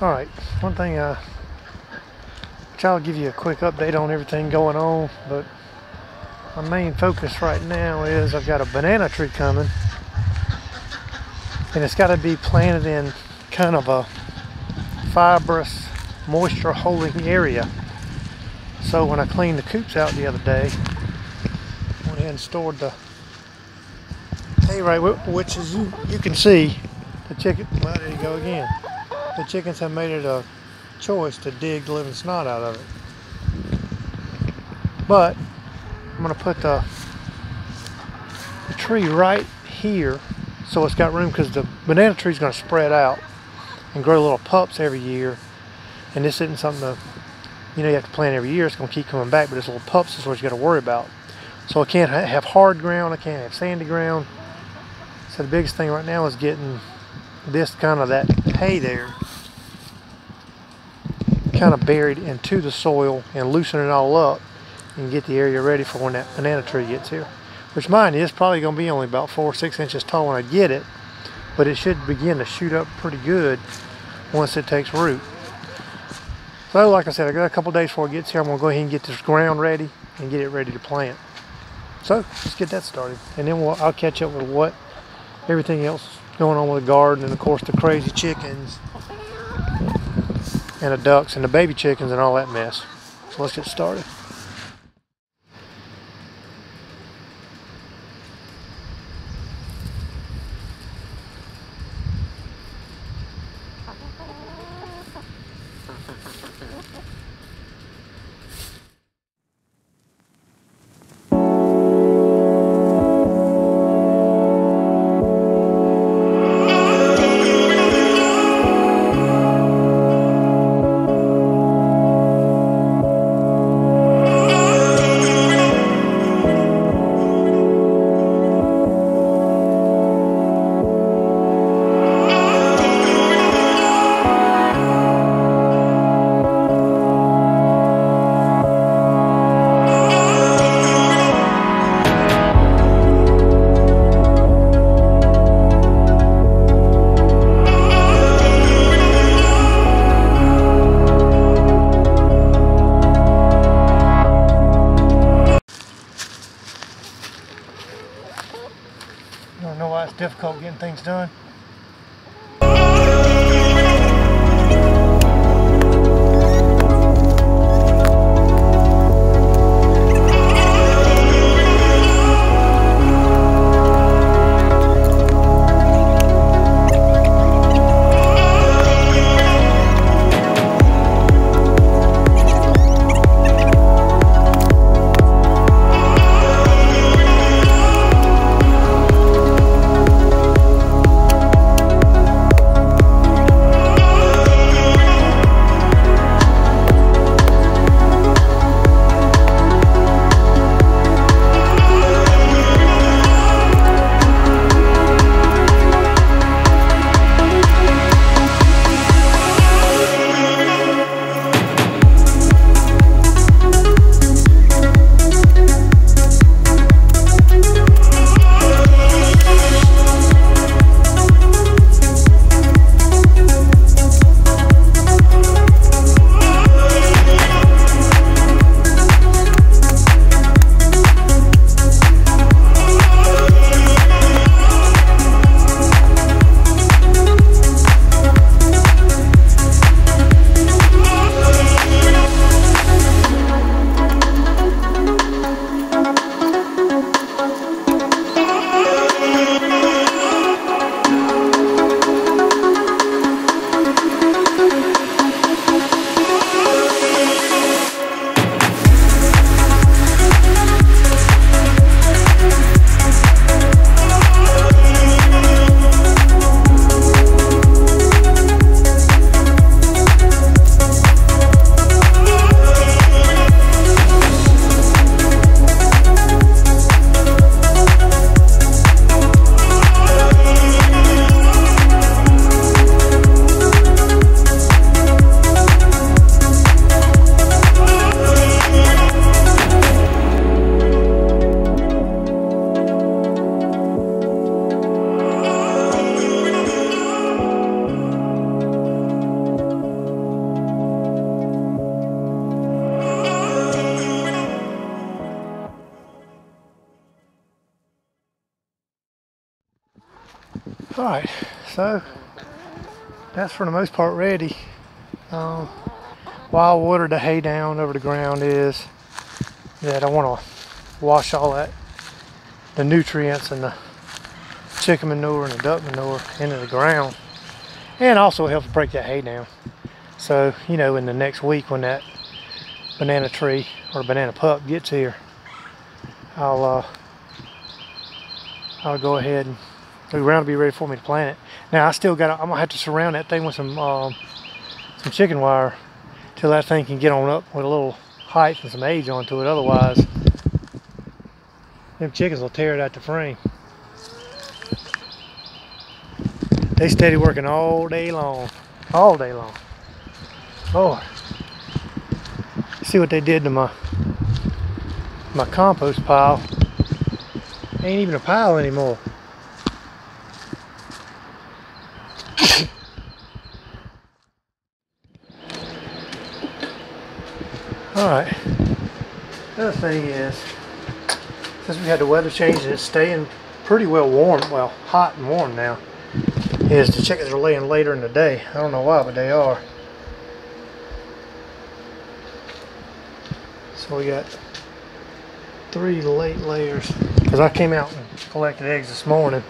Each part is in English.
All right, one thing uh, which I'll give you a quick update on everything going on, but my main focus right now is I've got a banana tree coming and it's got to be planted in kind of a fibrous moisture holding area. So when I cleaned the coops out the other day went ahead and stored the hay right which is you, you can see the chicken well there you go again the chickens have made it a choice to dig the living snot out of it. But I'm going to put the, the tree right here so it's got room because the banana tree is going to spread out and grow little pups every year. And this isn't something that, you know, you have to plant every year. It's going to keep coming back, but this little pups is what you got to worry about. So I can't have hard ground. I can't have sandy ground. So the biggest thing right now is getting this kind of that hay there kind of buried into the soil and loosen it all up and get the area ready for when that banana tree gets here. Which mine is probably going to be only about four or six inches tall when I get it, but it should begin to shoot up pretty good once it takes root. So like I said, I got a couple days before it gets here. I'm going to go ahead and get this ground ready and get it ready to plant. So let's get that started. And then we'll, I'll catch up with what everything else going on with the garden and of course the crazy chickens and the ducks and the baby chickens and all that mess. So let's get started. Things done. Right, so that's for the most part ready. Um, while water the hay down over the ground is that I want to wash all that the nutrients and the chicken manure and the duck manure into the ground and also helps break that hay down so you know in the next week when that banana tree or banana pup gets here I'll uh, I'll go ahead and the ground will be ready for me to plant it now I still got I'm gonna have to surround that thing with some um, some chicken wire till that thing can get on up with a little height and some age onto it. Otherwise, them chickens will tear it out the frame. They steady working all day long. All day long. Lord. See what they did to my my compost pile. Ain't even a pile anymore. Alright. The Other thing is, since we had the weather change and it's staying pretty well warm, well, hot and warm now, is the chickens are laying later in the day. I don't know why, but they are. So we got three late layers. Because I came out and collected eggs this morning.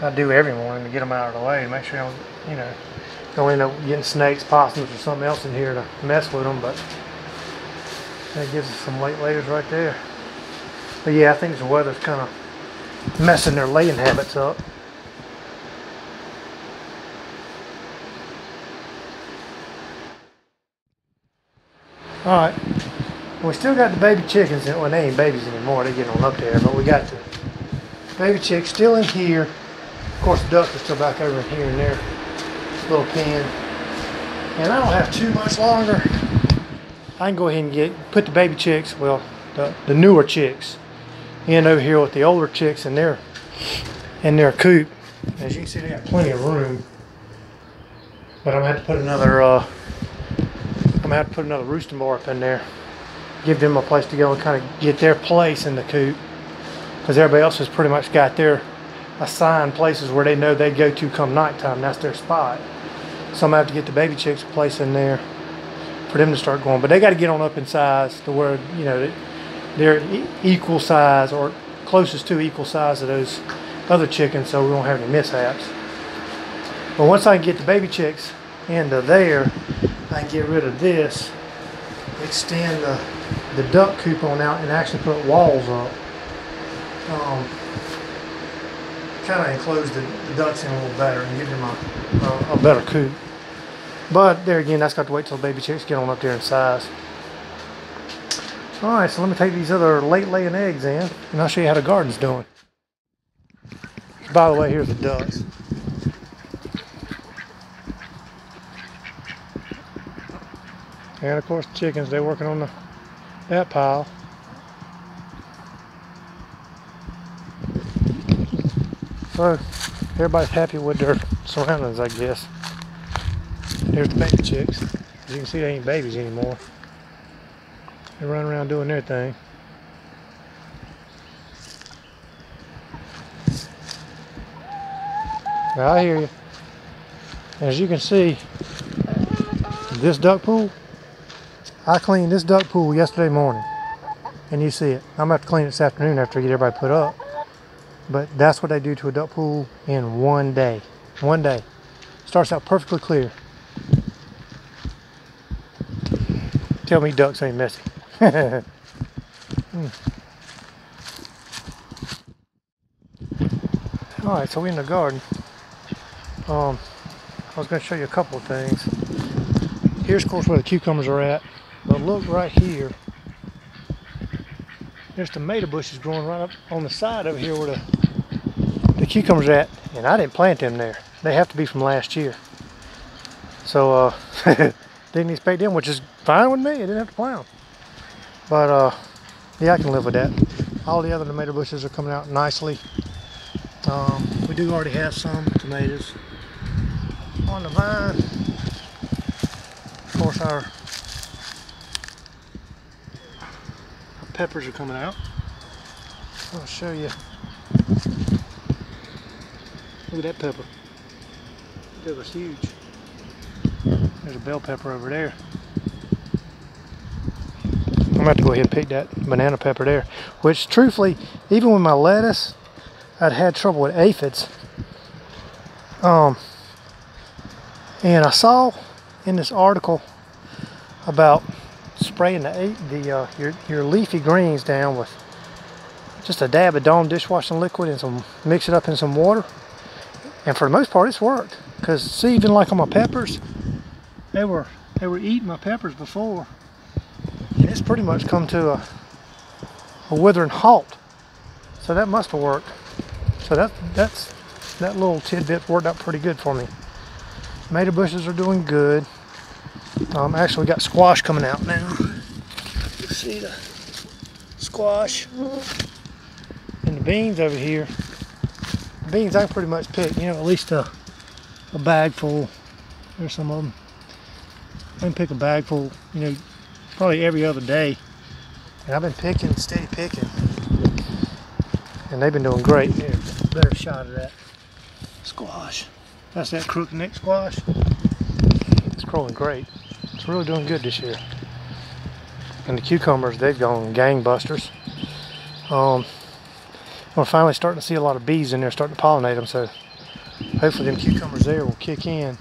I do every morning to get them out of the way to make sure I don't, you know, don't end up getting snakes, possums, or something else in here to mess with them. But that gives us some late layers right there. But yeah, I think the weather's kind of messing their laying habits up. Alright, we still got the baby chickens, well they ain't babies anymore, they're getting up there, but we got the baby chicks still in here. Of course the ducks are still back over here in their little pen. And I don't have too much longer I can go ahead and get put the baby chicks, well, the, the newer chicks, in over here with the older chicks in their in their coop. As you can see, they got plenty of room. But I'm gonna have to put another uh, I'm gonna have to put another roosting bar up in there. Give them a place to go and kind of get their place in the coop. Because everybody else has pretty much got their assigned places where they know they go to come nighttime. That's their spot. So I'm gonna have to get the baby chicks a place in there for them to start going. But they got to get on up in size to where you know they're equal size or closest to equal size of those other chickens, so we won't have any mishaps. But once I get the baby chicks into there, I can get rid of this, extend the the duck coop on out, and actually put walls up. Um, kind of enclose the, the, ducks in a little better and give them a, a, a better coop. But there again, that's got to wait till baby chicks get on up there in size. Alright, so let me take these other late laying eggs in, and I'll show you how the garden's doing. By the way, here's the ducks. And of course the chickens, they're working on the that pile. So everybody's happy with their surroundings, I guess. There's the baby chicks. As you can see, they ain't babies anymore. They run around doing their thing. Now, I hear you. As you can see, this duck pool, I cleaned this duck pool yesterday morning. And you see it. I'm going to have to clean it this afternoon after I get everybody put up. But that's what they do to a duck pool in one day. One day. Starts out perfectly clear. Tell me ducks ain't messy. hmm. Alright, so we're in the garden. Um, I was going to show you a couple of things. Here's, of course, where the cucumbers are at. But look right here. There's tomato bushes growing right up on the side over here where the, the cucumbers are at. And I didn't plant them there. They have to be from last year. So, uh, didn't expect them, which is fine with me. I didn't have to plow them. But uh, yeah, I can live with that. All the other tomato bushes are coming out nicely. Um, we do already have some tomatoes on the vine. Of course, our, our peppers are coming out. I'll show you. Look at that pepper. That was huge. There's a bell pepper over there. I'm gonna have to go ahead and pick that banana pepper there. Which truthfully, even with my lettuce, I'd had trouble with aphids. Um, and I saw in this article about spraying the, the uh, your, your leafy greens down with just a dab of Dawn dishwashing liquid and some mix it up in some water. And for the most part, it's worked. Cause see, even like on my peppers, they were they were eating my peppers before, and it's pretty much come to a a withering halt. So that must have worked. So that that's that little tidbit worked out pretty good for me. Tomato bushes are doing good. Um, actually, got squash coming out now. See the squash and the beans over here. The beans I pretty much pick, you know, at least a, a bag full. There's some of them. I can pick a bag full, you know, probably every other day. And I've been picking, steady picking. And they've been doing great. Here, better shot of that squash. That's that crook neck squash. It's growing great. It's really doing good this year. And the cucumbers, they've gone gangbusters. Um, we're finally starting to see a lot of bees in there starting to pollinate them, so hopefully them cucumbers there will kick in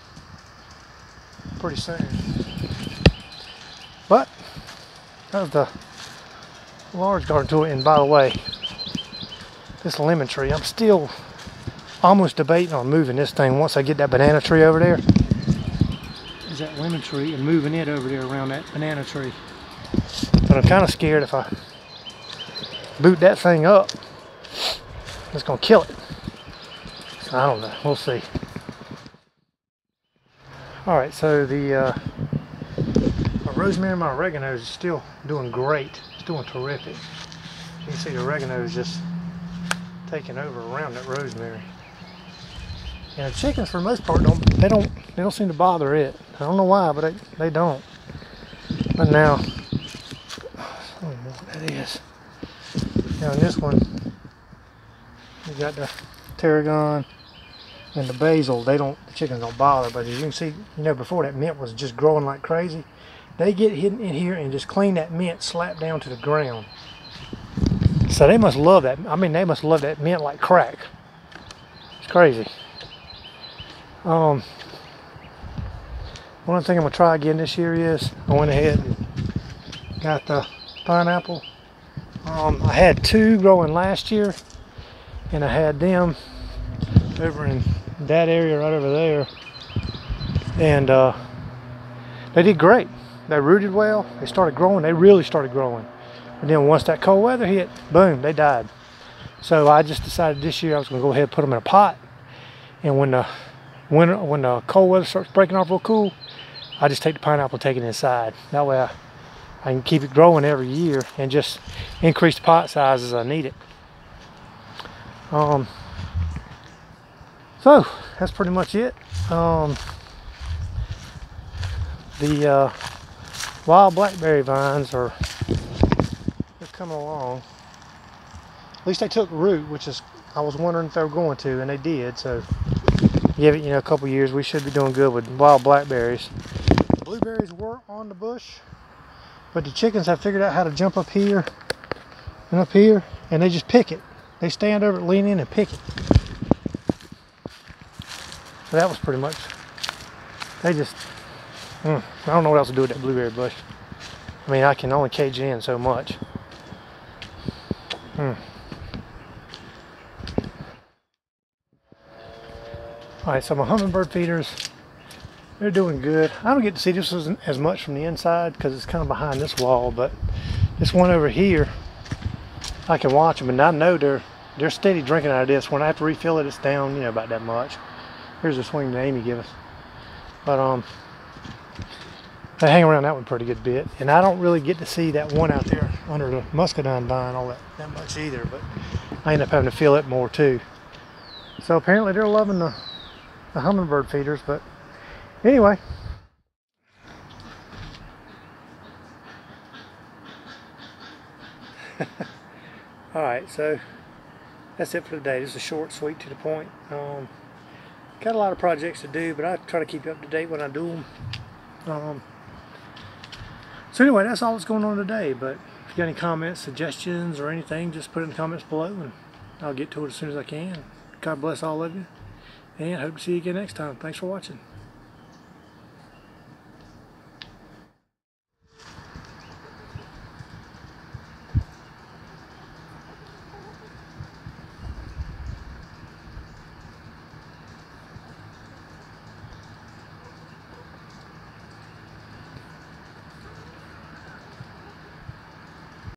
pretty soon. But that was the large garden tool. And by the way, this lemon tree, I'm still almost debating on moving this thing once I get that banana tree over there. Is that lemon tree and moving it over there around that banana tree. But I'm kind of scared if I boot that thing up, it's gonna kill it. So I don't know, we'll see. All right, so the uh, rosemary and my oregano is still doing great. It's doing terrific. You can see the oregano is just taking over around that rosemary. And the chickens, for the most part, don't they don't they don't seem to bother it. I don't know why, but they, they don't. But now, I don't know what that is. Now in this one, you got the tarragon and the basil. They don't the chickens don't bother, but as you can see, you know before that mint was just growing like crazy. They get hidden in here and just clean that mint slap down to the ground. So they must love that. I mean, they must love that mint like crack. It's crazy. Um, one thing I'm gonna try again this year is I went ahead and got the pineapple. Um, I had two growing last year, and I had them over in that area right over there, and uh, they did great. They rooted well. They started growing. They really started growing. And then once that cold weather hit, boom, they died. So I just decided this year I was going to go ahead and put them in a pot. And when the winter, when the cold weather starts breaking off real cool, I just take the pineapple, take it inside. That way I, I can keep it growing every year and just increase the pot size as I need it. Um, so that's pretty much it. Um, the uh, wild blackberry vines are they're coming along. At least they took root, which is I was wondering if they were going to, and they did. So give it, you know, a couple years, we should be doing good with wild blackberries. Blueberries were on the bush, but the chickens have figured out how to jump up here and up here, and they just pick it. They stand over it, lean in, and pick it. So that was pretty much. They just. Mm, I don't know what else to do with that blueberry bush. I mean, I can only cage it in so much. Hmm. All right, so my hummingbird feeders, they're doing good. I don't get to see this as much from the inside because it's kind of behind this wall, but this one over here, I can watch them and I know they're they're steady drinking out of this. When I have to refill it, it's down, you know, about that much. Here's the swing that Amy gave us. But um, they hang around that one pretty good bit. And I don't really get to see that one out there under the muscadine vine all that, that much either, but I end up having to fill it more too. So apparently they're loving the the hummingbird feeders, but anyway. All right, so that's it for today. This is a short, sweet, to the point. Um, got a lot of projects to do, but I try to keep up to date when I do them. Um, so anyway, that's all that's going on today. But if you got any comments, suggestions, or anything, just put it in the comments below, and I'll get to it as soon as I can. God bless all of you, and hope to see you again next time. Thanks for watching.